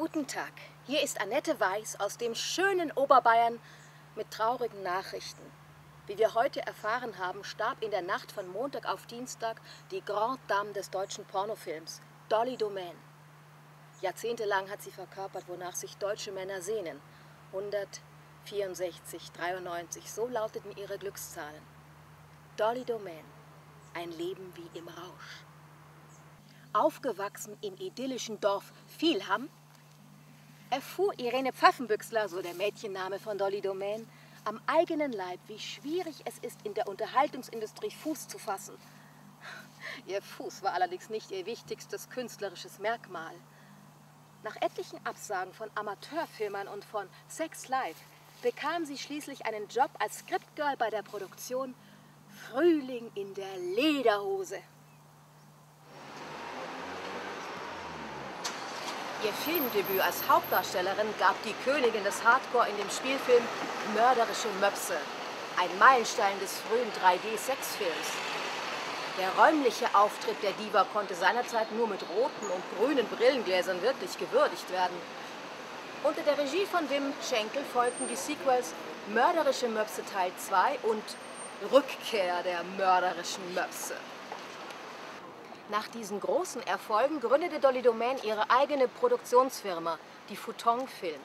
Guten Tag. Hier ist Annette Weiß aus dem schönen Oberbayern mit traurigen Nachrichten. Wie wir heute erfahren haben, starb in der Nacht von Montag auf Dienstag die Grande Dame des deutschen Pornofilms, Dolly Domain. Jahrzehntelang hat sie verkörpert, wonach sich deutsche Männer sehnen. 164, 93, so lauteten ihre Glückszahlen. Dolly Domain, ein Leben wie im Rausch. Aufgewachsen im idyllischen Dorf Vielham, erfuhr Irene Pfaffenbüchsler, so der Mädchenname von Dolly Domain, am eigenen Leib, wie schwierig es ist, in der Unterhaltungsindustrie Fuß zu fassen. Ihr Fuß war allerdings nicht ihr wichtigstes künstlerisches Merkmal. Nach etlichen Absagen von Amateurfilmern und von Sex Life bekam sie schließlich einen Job als Scriptgirl bei der Produktion Frühling in der Lederhose. Ihr Filmdebüt als Hauptdarstellerin gab die Königin des Hardcore in dem Spielfilm Mörderische Möpse, ein Meilenstein des frühen 3D-Sexfilms. Der räumliche Auftritt der Diva konnte seinerzeit nur mit roten und grünen Brillengläsern wirklich gewürdigt werden. Unter der Regie von Wim Schenkel folgten die Sequels Mörderische Möpse Teil 2 und Rückkehr der mörderischen Möpse. Nach diesen großen Erfolgen gründete Dolly Domain ihre eigene Produktionsfirma, die Futon Film.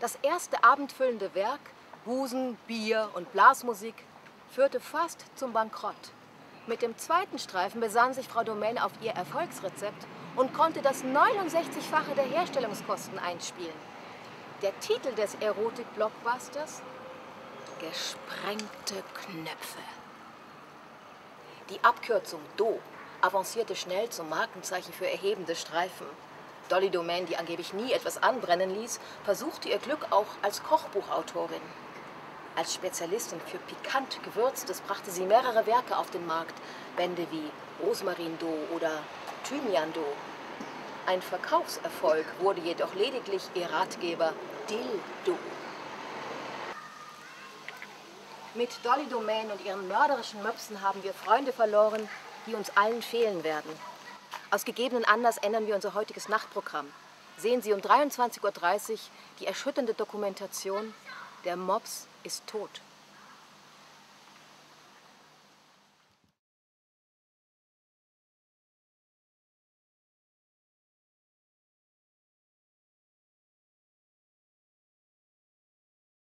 Das erste abendfüllende Werk, Busen, Bier und Blasmusik, führte fast zum Bankrott. Mit dem zweiten Streifen besann sich Frau Domain auf ihr Erfolgsrezept und konnte das 69-fache der Herstellungskosten einspielen. Der Titel des Erotik-Blockbusters? Gesprengte Knöpfe. Die Abkürzung DO avancierte schnell zum Markenzeichen für erhebende Streifen. Dolly Domain, die angeblich nie etwas anbrennen ließ, versuchte ihr Glück auch als Kochbuchautorin. Als Spezialistin für pikant Gewürztes brachte sie mehrere Werke auf den Markt, Bände wie Rosmarin-Do oder Thymian-Do. Ein Verkaufserfolg wurde jedoch lediglich ihr Ratgeber Dill-Do. Mit Dolly Domain und ihren mörderischen Möpsen haben wir Freunde verloren, die uns allen fehlen werden. Aus gegebenen Anlass ändern wir unser heutiges Nachtprogramm. Sehen Sie um 23.30 Uhr die erschütternde Dokumentation Der Mops ist tot.